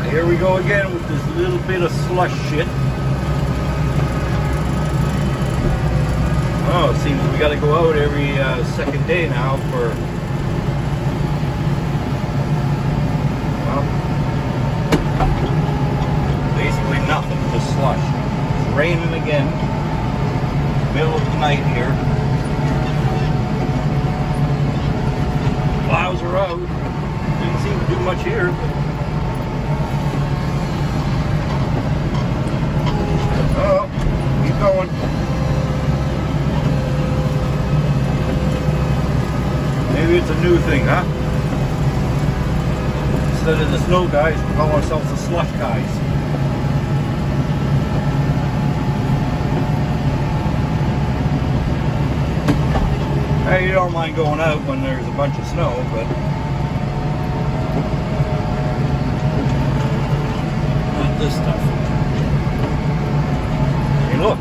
Here we go again with this little bit of slush shit. Oh, it seems we got to go out every uh, second day now for. Well, basically nothing, just slush. It's raining again. Middle of the night here. Plows are out. Didn't seem to do much here. But... Oh, keep going. Maybe it's a new thing, huh? Instead of the snow guys, we call ourselves the slush guys. Hey, you don't mind going out when there's a bunch of snow, but not this stuff. Hey, look,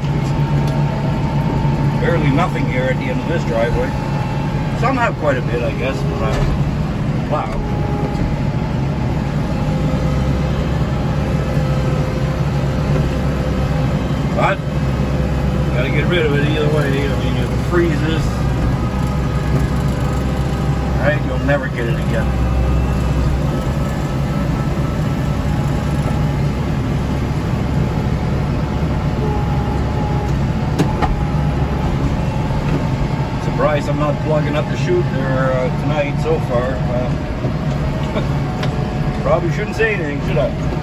barely nothing here at the end of this driveway. Some have quite a bit, I guess, I plow. But, gotta get rid of it either way. I mean, it freezes, right, you'll never get it again. I'm not plugging up the chute there uh, tonight so far. Uh, probably shouldn't say anything, should I?